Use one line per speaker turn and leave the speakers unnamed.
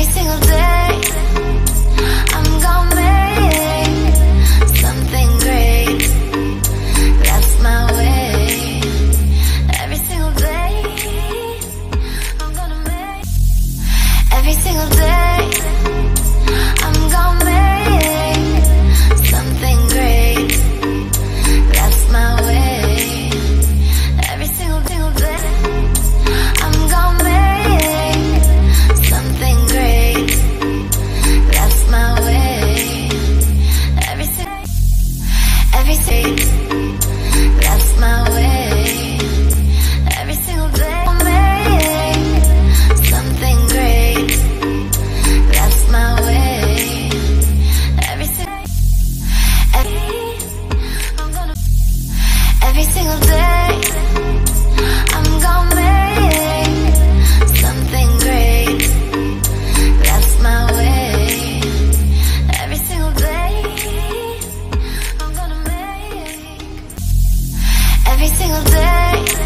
every single day. I'm gonna make something great. That's my way. Every single day. Every single day. every single day.